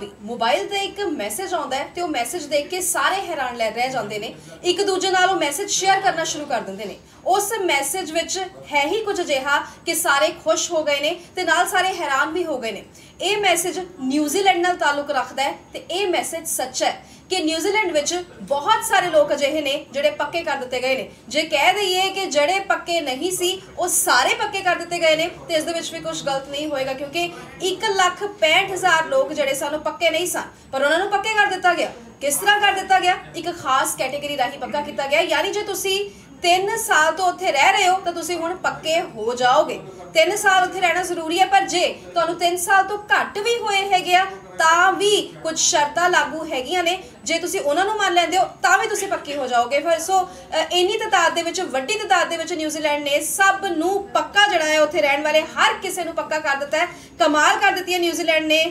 ਦੀ। Mobile ਤੇ ਇੱਕ message ਆਉਂਦਾ ਹੈ ਤੇ ਉਹ ਮੈਸੇਜ ਦੇਖ ਕੇ ਸਾਰੇ ਹੈਰਾਨ ਲੈ ਰਹਿ ਜਾਂਦੇ ਨੇ। ਇੱਕ ਦੂਜੇ ਨਾਲ ਉਹ ਮੈਸੇਜ ਸ਼ੇਅਰ ਕਰਨਾ ਸ਼ੁਰੂ ਕਰ ਦਿੰਦੇ ਨੇ। ਉਸ ਮੈਸੇਜ ਵਿੱਚ ਹੈ ਹੀ ਕੁਝ ਅਜਿਹਾ ਕਿ ਸਾਰੇ ਖੁਸ਼ ਹੋ ਗਏ ਨੇ ਤੇ ਨਾਲ ਸਾਰੇ ਹੈਰਾਨ ਵੀ ਹੋ ਗਏ ਨੇ। ਇਹ ਮੈਸੇਜ ਨਿਊਜ਼ੀਲੈਂਡ ਨਾਲ ਤਾਲੁਕ ਰੱਖਦਾ ਹੈ ਤੇ ਇਹ ਮੈਸੇਜ ਸੱਚ ਹੈ। ਕਿ ਨਿਊਜ਼ੀਲੈਂਡ ਵਿੱਚ ਬਹੁਤ ਸਾਰੇ ਲੋਕ ਅਜਿਹੇ ਨੇ ਜਿਹੜੇ ਪੱਕੇ ਕਰ ਦਿੱਤੇ ਗਏ ਨੇ। ਜੇ ਕਹਿ ਦਈਏ ਕਿ ਜਿਹੜੇ ਪੱਕੇ ਨਹੀਂ ਸੀ, ਉਹ ਸਾਰੇ ਪੱਕੇ ਕਰ ਦਿੱਤੇ ਗਏ ਨੇ ਤੇ ਇਸ ਦੇ ਵਿੱਚ ਵੀ ਕੁਝ ਗਲਤ ਨਹੀਂ ਹੋਏਗਾ ਕਿਉਂਕਿ 165000 ਲੋਕ ਜਿਹੜੇ ਸਾਨੂੰ ਪੱਕੇ ਨਹੀਂ ਸਨ। ਪਰ ਉਹਨਾਂ ਨੂੰ ਪੱਕੇ ਕਰ ਦਿੱਤਾ ਗਿਆ। ਕਿਸ ਤਰ੍ਹਾਂ ਕਰ ਦਿੱਤਾ ਗਿਆ? ਇੱਕ ਖਾਸ ਕੈਟੇਗਰੀ ਰਾਹੀਂ ਪੱਕਾ ਕੀਤਾ ਗਿਆ। ਯਾਨੀ ਜੇ ਤੁਸੀਂ 3 ਸਾਲ ਤੋਂ ਉੱਥੇ ਰਹਿ ਰਹੇ ਹੋ, ਤਾਂ ਤੁਸੀਂ ਹੁਣ ਪੱਕੇ ਹੋ ਜਾਓਗੇ। 3 ਸਾਲ ਉੱਥੇ ਰਹਿਣਾ ਜ਼ਰੂਰੀ ਹੈ, ਪਰ ਜੇ ਤੁਹਾਨੂੰ 3 ਸਾਲ ਤੋਂ ਘੱਟ ਵੀ ਹੋਏ ਹੈਗੇ ਆ ਤਾਂ ਵੀ ਕੁਝ ਸ਼ਰਤਾਂ ਲਾਗੂ ਹੈਗੀਆਂ ਨੇ। ਜੇ ਤੁਸੀਂ ਉਹਨਾਂ ਨੂੰ ਮੰਨ ਲੈਂਦੇ ਹੋ, ਤਾਂ ਵੀ ਤੁਸੀਂ ਪੱਕੇ ਹੋ ਜਾਓਗੇ। ਫਿਰ ਸੋ ਇੰਨੀ ਤਾਦਾਦ ਦੇ ਵਿੱਚ, ਵੱਡੀ ਤਾਦਾਦ ਦੇ ਵਿੱਚ ਨਿਊਜ਼ੀਲੈਂਡ ਨੇ ਸਭ ਨੂੰ ਪੱਕਾ ਜਿਹੜਾ ਹੈ, ਉੱਥੇ ਰਹਿਣ ਵਾਲੇ ਹਰ ਕਿਸੇ ਨੂੰ ਪੱਕਾ ਕਰ ਦਿੱਤਾ ਹੈ। ਕਮਾਲ ਕਰ ਦਿੱਤੀ ਹੈ ਨਿਊਜ਼ੀਲੈਂਡ ਨੇ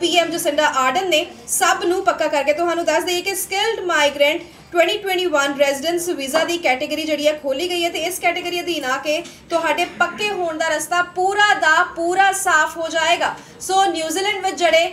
ਪੀਐਮ ਜਸਿੰਡਾ ਆਰਡਨ ਨੇ ਸਭ ਨੂੰ ਪੱਕਾ ਕਰਕੇ। ਤੁਹਾਨੂੰ ਦੱਸ ਦਈਏ ਕਿ ਸਕਿਲਡ ਮਾਈਗ੍ਰੈਂਟ 2021 ਰੈਜ਼ੀਡੈਂਸ ਵੀਜ਼ਾ ਦੀ ਕੈਟਾਗਰੀ ਜਿਹੜੀ ਹੈ ਖੋਲੀ ਗਈ ਹੈ ਤੇ ਇਸ ਕੈਟਾਗਰੀ ਅਧੀਨ ਆ ਕੇ ਤੁਹਾਡੇ ਪੱਕੇ ਹੋਣ ਦਾ ਰਸਤਾ ਪੂਰਾ ਦਾ ਪੂਰਾ ਸਾਫ਼ ਹੋ ਜਾਏਗਾ। ਸੋ ਨਿਊਜ਼ੀਲੈਂਡ ਵਿੱਚ ਜਿਹੜੇ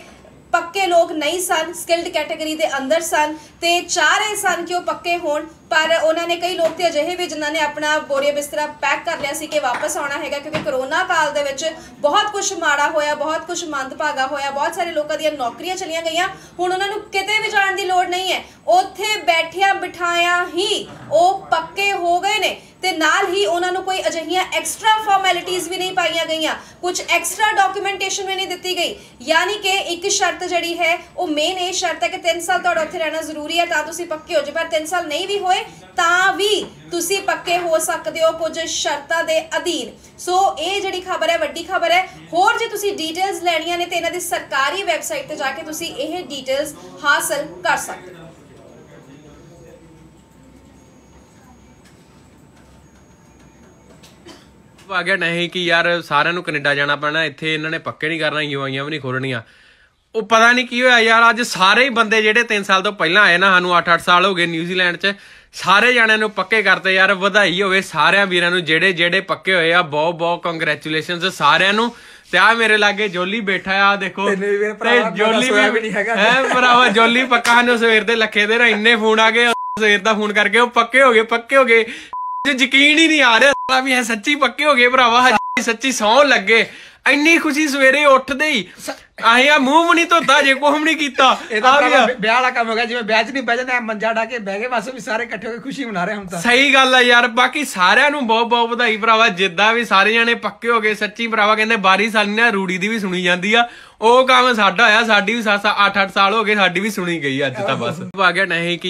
ਪੱਕੇ ਲੋਕ ਨਹੀਂ ਸਨ ਸਕਿਲਡ ਕੈਟਾਗਰੀ ਦੇ ਅੰਦਰ ਸਨ ਤੇ ਚਾਹ ਰਹੇ ਸਨ ਕਿ ਉਹ ਪੱਕੇ ਹੋਣ, ਪਰ ਉਹਨਾਂ ਨੇ ਕਈ ਲੋਕ ਤੇ ਅਜਿਹੇ ਵੀ ਜਿਨ੍ਹਾਂ ਨੇ ਆਪਣਾ ਬੋਰੀਆ ਬਿਸਤਰਾ ਪੈਕ ਕਰ ਲਿਆ ਸੀ ਕਿ ਵਾਪਸ ਆਉਣਾ ਹੈਗਾ, ਕਿਉਂਕਿ ਕਰੋਨਾ ਕਾਲ ਦੇ ਵਿੱਚ ਬਹੁਤ ਕੁਝ ਮਾੜਾ ਹੋਇਆ, ਬਹੁਤ ਕੁਝ ਮੰਦਭਾਗਾ ਹੋਇਆ, ਬਹੁਤ ਸਾਰੇ ਲੋਕਾਂ ਦੀਆਂ ਨੌਕਰੀਆਂ ਚਲੀਆਂ ਗਈਆਂ। ਹੁਣ ਉਹਨਾਂ ਨੂੰ ਕਿਤੇ ਵੀ ਜਾਣ ਦੀ ਲੋੜ ਨਹੀਂ ਹੈ। ਉੱਥੇ ਬੈਠਿਆਂ ਬਿਠਾਇਆ ਹੀ ਉਹ ਪੱਕੇ ਹੋ ਗਏ ਨੇ। ਤੇ ਨਾਲ ਹੀ ਉਹਨਾਂ ਨੂੰ ਕੋਈ ਅਜਿਹੀਆਂ ਐਕਸਟਰਾ ਫਾਰਮੈਲਿਟੀਆਂ ਵੀ ਨਹੀਂ ਪਾਈਆਂ ਗਈਆਂ। ਕੁਝ ਐਕਸਟਰਾ ਡਾਕੂਮੈਂਟੇਸ਼ਨ ਵੀ ਨਹੀਂ ਦਿੱਤੀ ਗਈ। ਯਾਨੀ ਕਿ ਇੱਕ ਸ਼ਰਤ ਜਿਹੜੀ ਹੈ, ਉਹ ਮੇਨ ਇਹ ਸ਼ਰਤ ਹੈ ਕਿ 3 ਸਾਲ ਤੁਹਾਡਾ ਉੱਥੇ ਰਹਿਣਾ ਜ਼ਰੂਰੀ ਹੈ, ਤਾਂ ਤੁਸੀਂ ਪੱਕੇ ਹੋ ਜੇ ਪਰ 3 ਸਾਲ ਨਹੀਂ ਵੀ ਹੋਏ, ਤਾਂ ਵੀ ਤੁਸੀਂ ਪੱਕੇ ਹੋ ਸਕਦੇ ਹੋ ਕੁਝ ਸ਼ਰਤਾਂ ਦੇ ਅਧੀਨ। ਸੋ ਇਹ ਜਿਹੜੀ ਖਬਰ ਹੈ, ਵੱਡੀ ਖਬਰ ਹੈ। ਹੋਰ ਜੇ ਤੁਸੀਂ ਡਿਟੇਲਸ ਲੈਣੀਆਂ ਨੇ, ਤੇ ਇਹਨਾਂ ਦੀ ਸਰਕਾਰੀ ਵੈਬਸਾਈਟ ਤੇ ਜਾ ਕੇ ਤੁਸੀਂ ਇਹ ਡਿਟੇਲਸ ਹਾਸਲ ਕਰ ਸਕਦੇ ਹੋ। ਆ ਗਿਆ ਨਹੀਂ ਕਿ ਯਾਰ ਸਾਰਿਆਂ ਨੂੰ ਕੈਨੇਡਾ ਜਾਣਾ ਪੈਣਾ ਇੱਥੇ ਇਹਨਾਂ ਨੇ ਪੱਕੇ ਨਹੀਂ ਕਰਨਾ ਯੂਆਈਆਂ ਵੀ ਨਹੀਂ ਖੋਲਣੀਆਂ ਉਹ ਪਤਾ ਨਹੀਂ ਕੀ ਹੋਇਆ ਯਾਰ ਅੱਜ ਸਾਰੇ ਹੀ ਬੰਦੇ ਜਿਹੜੇ 3 ਸਾਲ ਤੋਂ ਪਹਿਲਾਂ ਆਏ ਨਾ ਸਾਨੂੰ 8-8 ਸਾਲ ਹੋ ਗਏ ਨਿਊਜ਼ੀਲੈਂਡ 'ਚ ਸਾਰੇ ਜਾਣਿਆਂ ਨੂੰ ਪੱਕੇ ਕਰਤੇ ਯਾਰ ਵਧਾਈ ਹੋਵੇ ਸਾਰਿਆਂ ਵੀਰਾਂ ਨੂੰ ਜਿਹੜੇ ਜਿਹੜੇ ਪੱਕੇ ਹੋਏ ਆ ਬਹੁਤ ਬਹੁਤ ਕੰਗ੍ਰੈਚੁਲੇਸ਼ਨਸ ਸਾਰਿਆਂ ਨੂੰ। ਤੇ ਆ ਮੇਰੇ ਲਾਗੇ ਜੋਲੀ ਬੈਠਾ ਆ ਦੇਖੋ। ਤੇ ਜੋਲੀ ਵੀ ਨਹੀਂ ਹੈਗਾ। ਹੈ ਭਰਾਵਾ ਜੋਲੀ ਪੱਕਾ ਸਾਨੂੰ ਸਵੇਰ ਦੇ ਲੱਖੇ ਦੇ ਰ ਇੰਨੇ ਫੋਨ ਆ ਗਏ ਸਵੇਰ ਦਾ ਫੋਨ ਕਰਕੇ ਉਹ ਪੱਕੇ ਹੋ ਗਏ ਪੱਕੇ ਹੋ ਗਏ। ਜੇ ਯਕੀਨ ਹੀ ਨਹੀਂ ਆ ਰਿਹਾ ਸਾਲਾ ਵੀ ਇਹ ਸੱਚੀ ਪੱਕੇ ਹੋ ਗਏ ਭਰਾਵਾ ਹਜੇ ਸੱਚੀ ਸੌਂ ਲੱਗੇ। ਇੰਨੀ ਖੁਸ਼ੀ ਸਵੇਰੇ ਉੱਠਦੇ ਹੀ ਆਹੇ ਆ ਮੂੰਹ ਵੀ ਨਹੀਂ ਧੋਤਾ ਜੇ ਕੁਝ ਵੀ ਨਹੀਂ ਕੀਤਾ। ਇਹ ਤਾਂ। ਭਰਾਵਾ ਵਿਆਹ ਵਾਲਾ ਕੰਮ ਹੋ ਗਿਆ ਜਿਵੇਂ ਵਿਆਹ 'ਚ ਨਹੀਂ ਬਹਿ ਜਾਂਦੇ ਐਂ ਮੰਜਾ ਢਾ ਕੇ ਬਹਿ ਗਏ ਬਸ ਵੀ ਸਾਰੇ ਇਕੱਠੇ ਹੋ ਕੇ ਖੁਸ਼ੀ ਮਨਾ ਰਹੇ ਹੁਣ ਤਾਂ। ਸਹੀ ਗੱਲ ਆ ਯਾਰ ਬਾਕੀ ਸਾਰਿਆਂ ਨੂੰ ਬਹੁਤ ਬਹੁਤ ਵਧਾਈ ਭਰਾਵਾ ਜਿੱਦਾਂ ਵੀ ਸਾਰੇ ਜਣੇ ਪੱਕੇ ਹੋ ਗਏ ਸੱਚੀ ਭਰਾਵਾ ਕਹਿੰਦੇ ਬਾਰੀ ਸਾਲੀ ਨਾ ਰੂੜੀ ਦੀ ਵੀ ਸੁਣੀ ਜਾਂਦੀ ਆ। ਉਹ ਕੰਮ ਸਾਡਾ ਹੋਇਆ ਸਾਡੀ ਵੀ 7 8 8 ਸਾਲ ਹੋ ਗਏ ਸਾਡੀ ਵੀ ਸੁਣੀ ਗਈ ਅੱਜ ਤਾਂ ਬਸ। ਆ ਗਿਆ ਨਹੀਂ ਕਿ